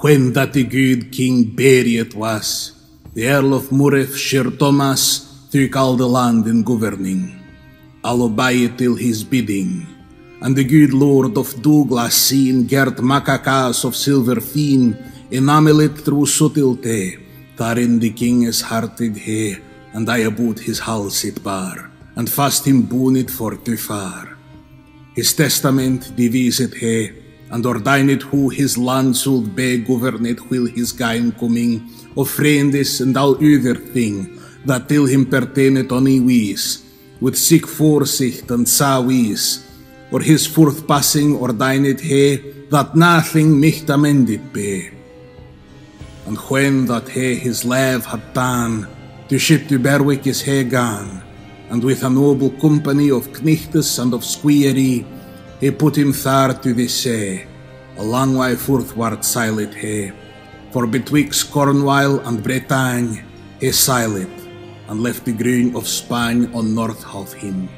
when that the good King Barry it was, the Earl of Murreth, Sir Thomas, took all the land in governing. I'll obey it till his bidding. And the good Lord of Douglas seen Gert Macacas of Silver Feen, enamel it through subtlety, therein the king is hearted he, and I about his house it bar, and fast him boon it for too far. His testament devised he, and ordained who his land should be governed while his gain coming, of friendes and all other thing, that till him pertained on wies, with sick foresight and sawis, or his forth passing ordained he, that nothing might amended be. And when that he his love had done, to ship to Berwick is he gone, and with a noble company of knights and of squiery, he put him thar to the sea, a long way forthward sailed he, for betwixt Cornwall and Bretagne he sailed, and left the green of Spain on north of him.